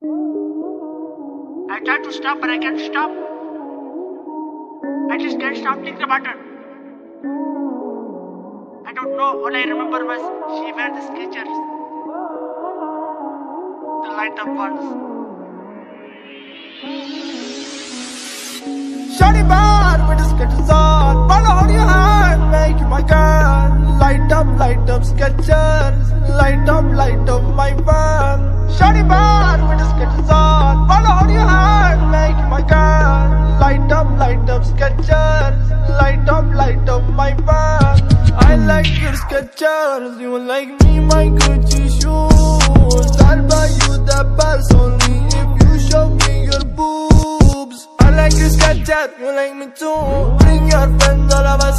I tried to stop, but I can't stop. I just can't stop thinking the button. I don't know. All I remember was she wear the Skechers, the light up ones. Shawty bad with the Skechers on Wanna hold your hand, make you my girl Light up, light up Skechers Light up, light up your You like me, my Gucci shoes. I'll buy you the bells only if you show me your boobs. I like your Skechers, you like me too. Bring your friends, all of us